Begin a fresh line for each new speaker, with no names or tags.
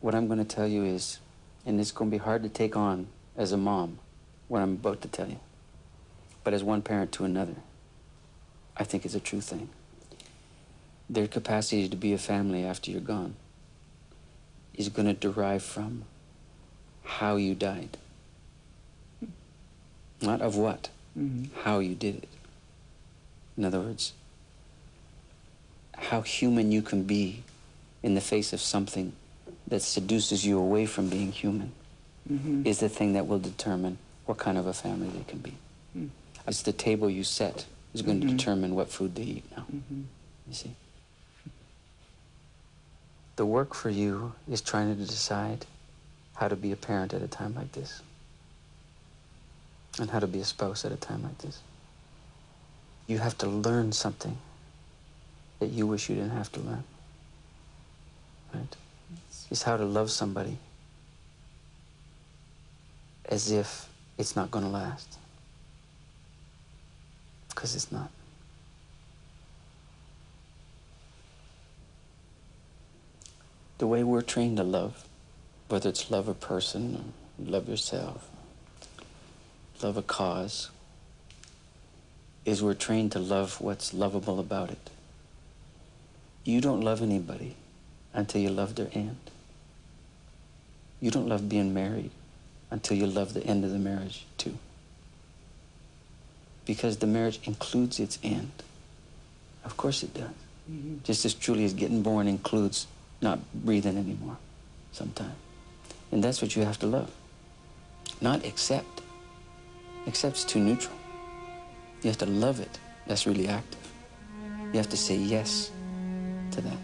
what I'm going to tell you is, and it's going to be hard to take on as a mom, what I'm about to tell you, but as one parent to another, I think it's a true thing. Their capacity to be a family after you're gone is going to derive from how you died. Not of what,
Mm-hmm.
how you did it. In other words, how human you can be in the face of something that seduces you away from being human
Mm-hmm.
is the thing that will determine what kind of a family they can be.
Mm.
It's the table you set is going
Mhm.
to determine what food they eat now.
Mm-hmm.
You see? The work for you is trying to decide how to be a parent at a time like this and how to be a spouse at a time like this. You have to learn something that you wish you didn't have to learn. Right? It's how to love somebody as if it's not going to last. Because it's not. The way we're trained to love, whether it's love a person love yourself, love a cause, is we're trained to love what's lovable about it. You don't love anybody until you love their end. You don't love being married until you love the end of the marriage too. Because the marriage includes its end. Of course it does.
Mm-hmm.
Just as truly as getting born includes not breathing anymore sometime. And that's what you have to love. Not accept. Accept's too neutral. You have to love it. That's really active. You have to say yes to that.